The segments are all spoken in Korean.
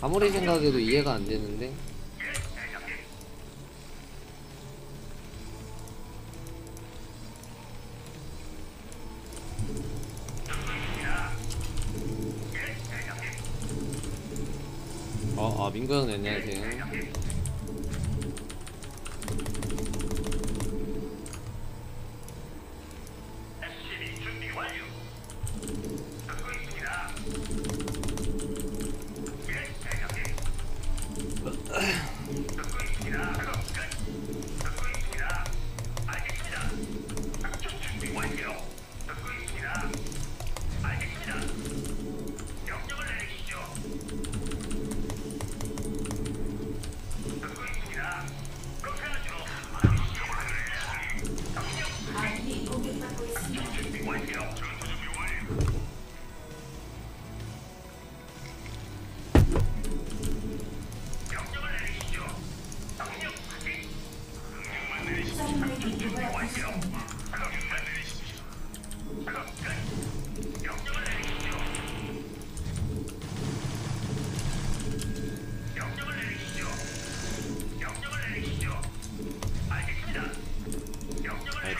아무리 생각해도 이해가 안 되는데. 어, 아 민구 형 안녕하세요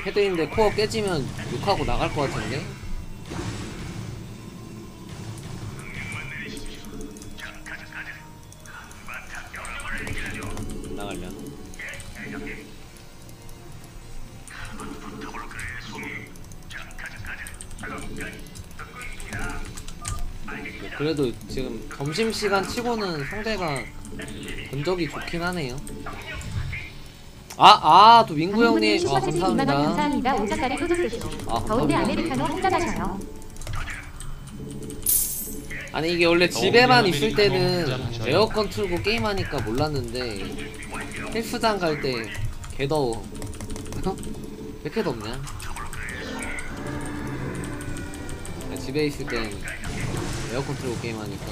아니, 패드인데 코어 깨지면 욕하고 나갈 것 같은데 나가려나? 뭐 그래도 지금 점심시간 치고는 상대가 본적이 좋긴 하네요 아, 아, 또 민구 형님, 아, 슈퍼챗 2만원 감사합니다. 감사합니다. 아, 더운데 감사합니다. 아메리카노 한잔 하셔요. 아니 이게 원래 집에만 어, 있을 때는. 에어컨 틀고 게임하니까 몰랐는데 헬스장 갈 때 개더워 왜 이렇게 덥냐 나 집에 있을 땐 에어컨 틀고 게임하니까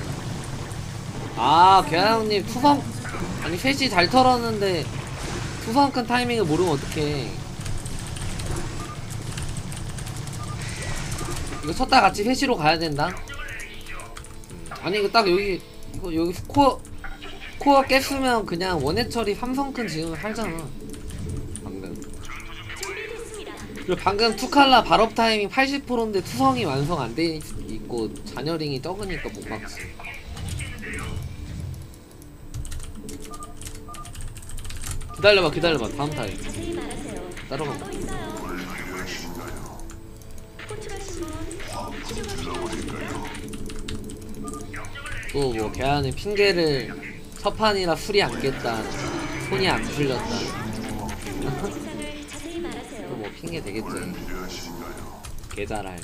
아 개아형님 투성 아니 셋이 잘 털었는데 투성 큰 타이밍을 모르면 어떡해. 이거 쳤다 같이 회시로 가야 된다. 아니 이거 딱 여기 이거 여기 코어 코어 깼으면 그냥 원해 처리 삼성큰 지금 살잖아. 방금. 방금 투칼라 발업 타이밍 80%인데 투성이 완성 안돼 있고 잔여링이 적으니까 못 막지 기다려봐 기다려봐 다음 타임. 따라가 또 있어요. 호출하신 분 치료가 또뭐 걔하는 핑계를 첫판이라 술이 안 깼다 손이 안 풀렸다. 또 뭐 핑계 되겠지 개잘할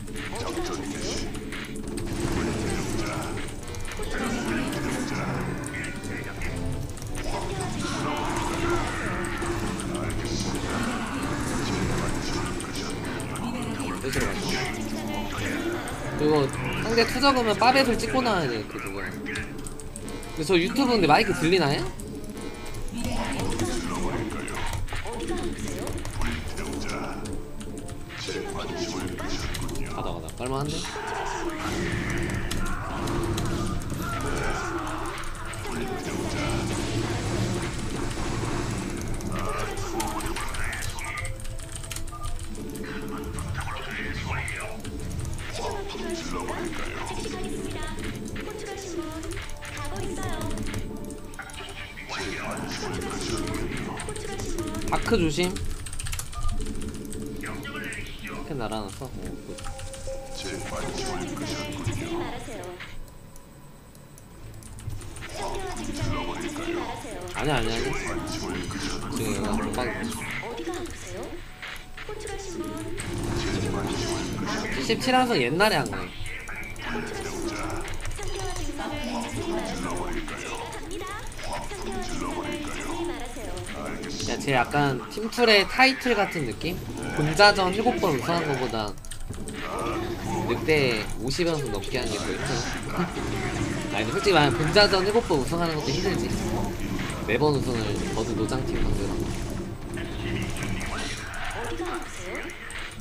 뜻으로 가자 그리고 상대 투적으면 빠벳을 찍고 나와야 돼 그거 근데 저 유튜브 근데 마이크 들리나요? 가다 가다 깔만한데? 치료가 필요하십니까? 즉시 가겠습니다. 호출하신 분 가고 있어요. 호출하신 분 다크 조심 이렇게 날아놨어? 오, good. 자세히 말하세요. 증상을 자세히 말하세요. 아니 아니 아니 지금 얘가 막 어디가 아프세요? 호출하신 분 17항성 옛날에 한 거예요 말하세요. 그냥 제 약간 팀플의 타이틀 같은 느낌? 본자전 7번 우승한 거보다 늑대 50연승 넘게 하는 게 더 있죠 아니 근데 솔직히 말하면 본자전 7번 우승하는 것도 힘들지 매번 우승을 버드 노장팀 상대로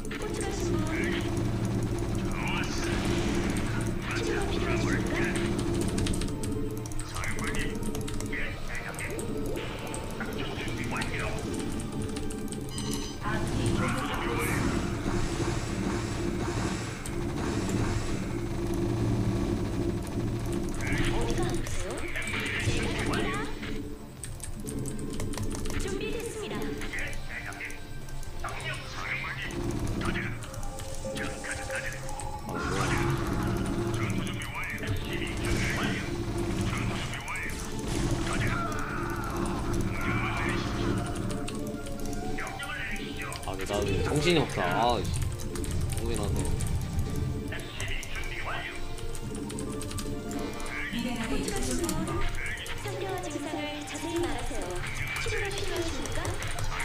어 Okay. 정신이 없다. 아?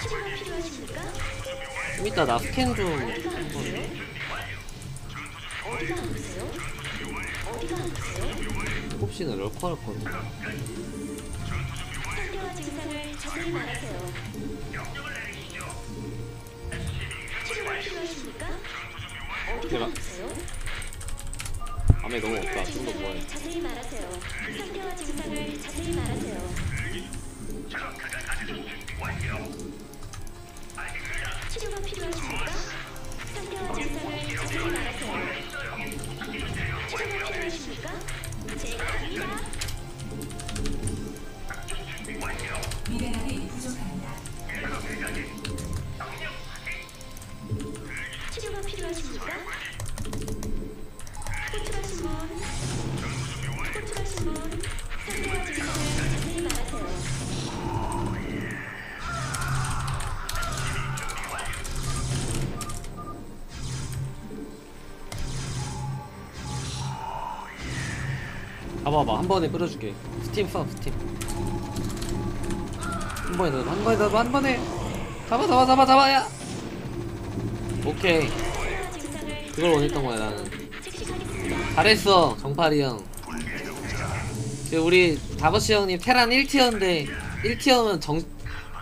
치료가 필요하십니까? 좀 이따 나 스캔 좀? 7시는 럴커 할 거든. 상태와 증상을 자세히 말하세요. 필요하십니까? 아프세요? 밤에 너무 없다. 좀더 모아야 자세히 말하세요. 상태와 증상을 자세히 말하세요. 치료가 필요하십니까? 상태와 증상을 자세히 말하세요. 치료가 필요하십니까? 봐봐봐 한 번에 끌어줄게. 스팀 써 스팀. 한 번에 넣어 한 번에 넣어 한 번에. 잡아 잡아 잡아 잡아 야. 오케이. 상태와 증상을 그걸 원했던 거야 나는. 잘했어 정팔이 형. 우리 다버시 형님 테란 1티어인데 1티어면 정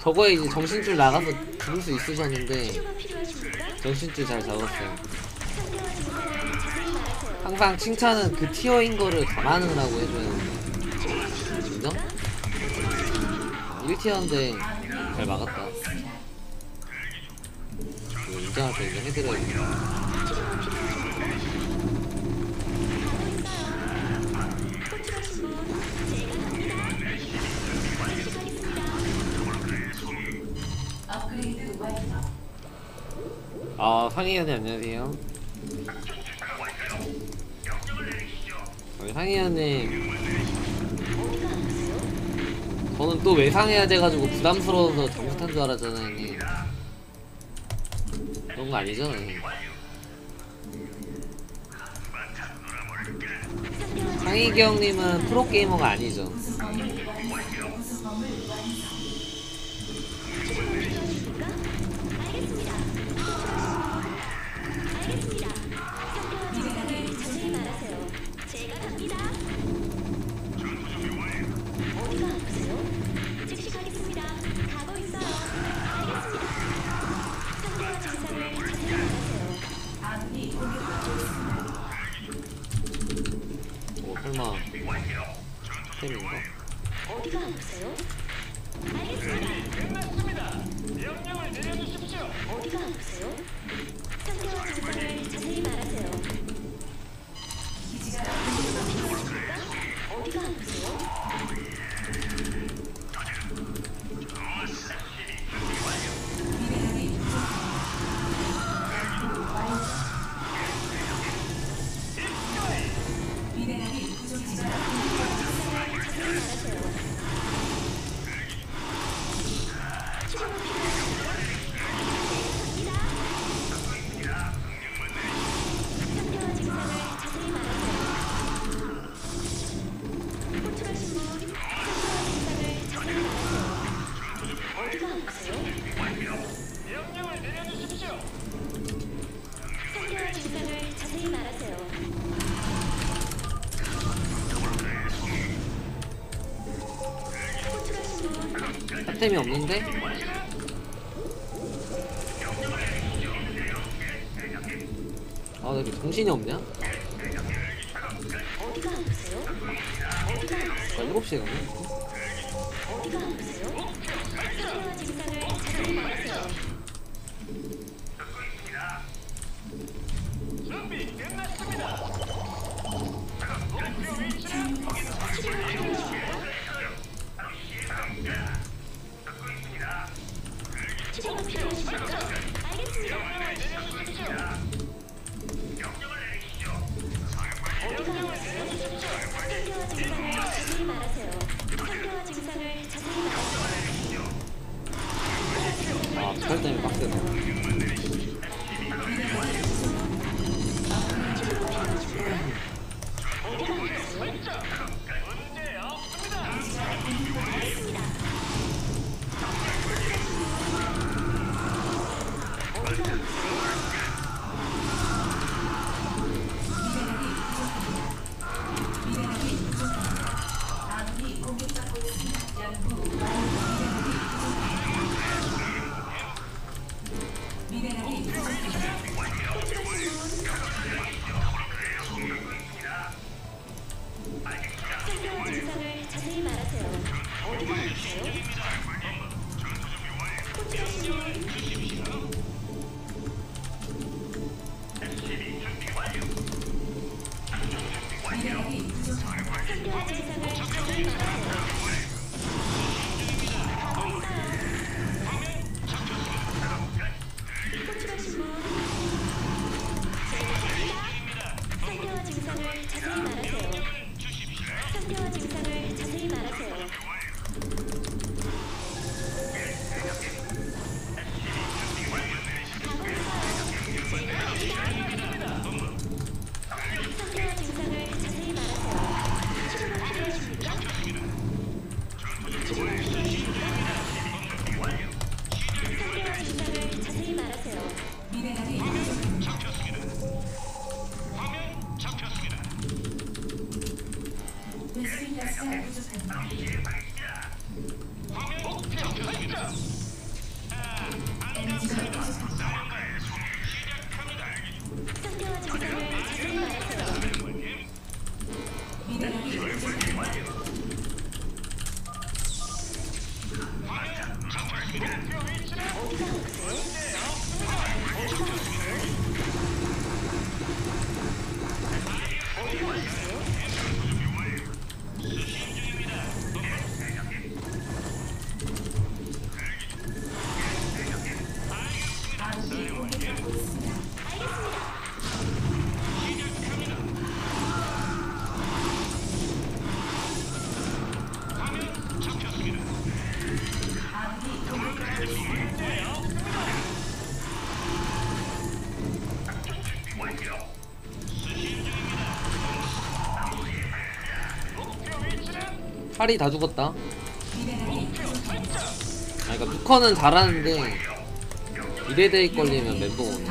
저거에 이제 정신줄 나가서 죽을 수 있으셨는데? 정신줄 잘 잡았어요 상태와 증상을 자세히 말하세요. 항상 칭찬은 그 티어인 거를 잘하느라고 해줘야 돼 인정? 1티어인데 잘 막았다 이거 인정할 때 인정 해드려야겠다. 아 상희연님 안녕하세요 아프세요? 저는 또 외상해야 돼가지고 부담스러워서 잘못한 줄 알았잖아요 형님 그런 거 상희기 형님은 프로게이머가 아니죠 알겠습니다. 알겠습니다. 템인가? 어디가 아프세요? 알겠습니다. 어디가 아프세요? 템이 없는데? 아, 왜 이렇게 정신이 없냐? 나 아프세요? 7시에 가네? 치료가 필 please. 파리 다 죽었다. 아 그니까 부커는 잘하는데 이래데이 걸리면 멤버 오네.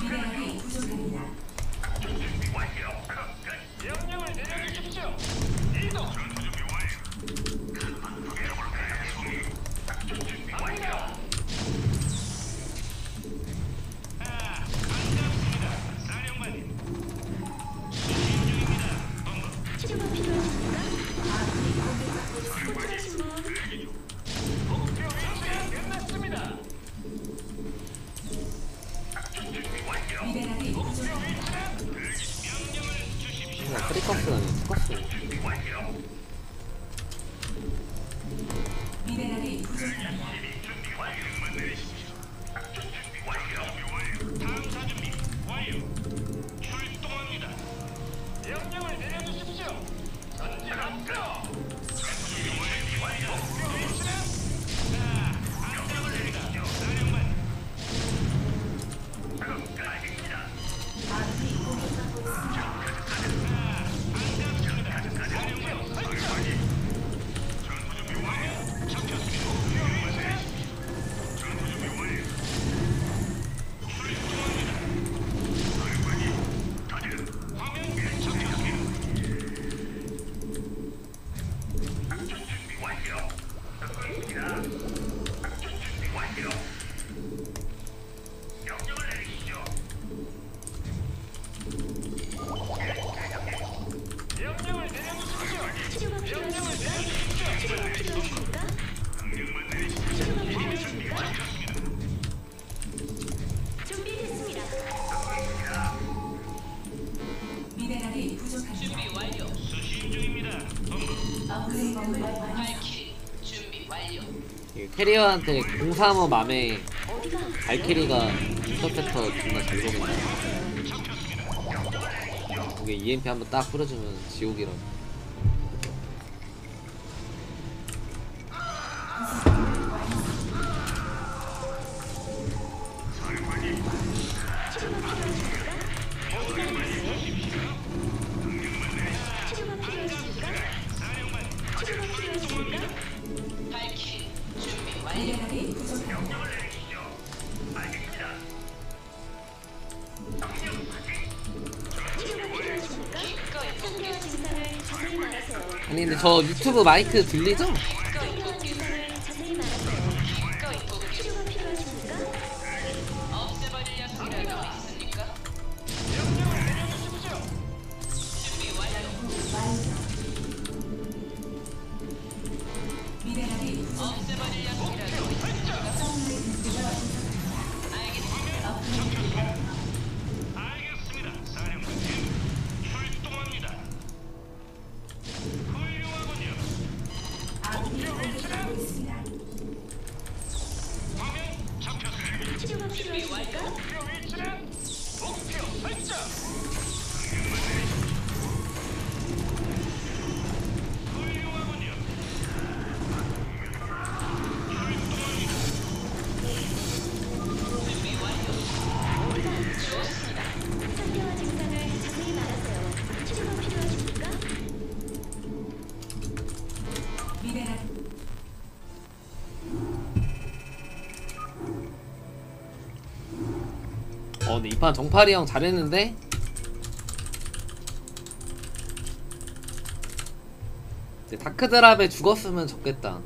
미네랄이 부족합니다. プリコ数少し。リベラリー 예, 캐리어한테 035 맘에 발키리가 인터셉터 존나 잘 보겠다 그게 EMP 한번 딱 뿌려주면 지옥이라고. 근데 저 유튜브 마이크 들리죠? 근데 이 판 정팔이 형 잘했는데? 이제 다크드랍에 죽었으면 좋겠다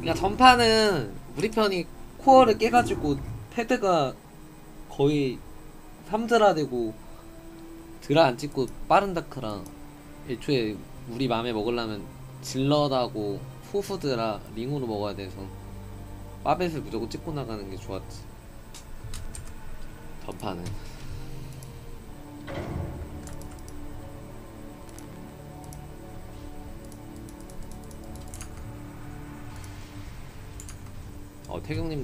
그러니까 전판은 우리 편이 코어를 깨가지고 테드가 거의 3드라 되고 드라 안 찍고 빠른 다크라 애초에 우리 맘에 먹으려면 질러다고 후후드라 링으로 먹어야 돼서 빠벳을 무조건 찍고 나가는 게 좋았지. 전판은. 어 태경님